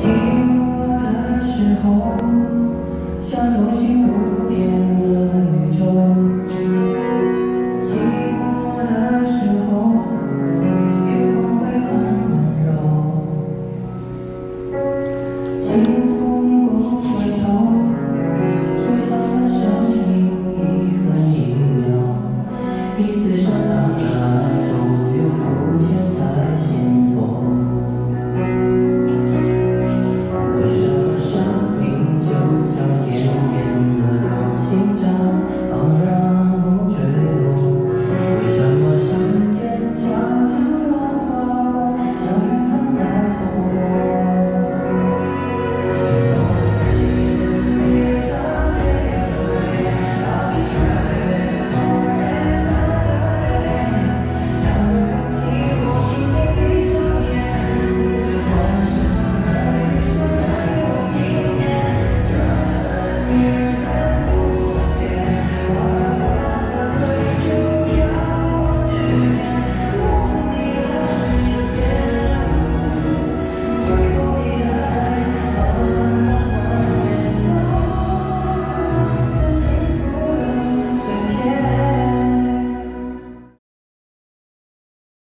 You.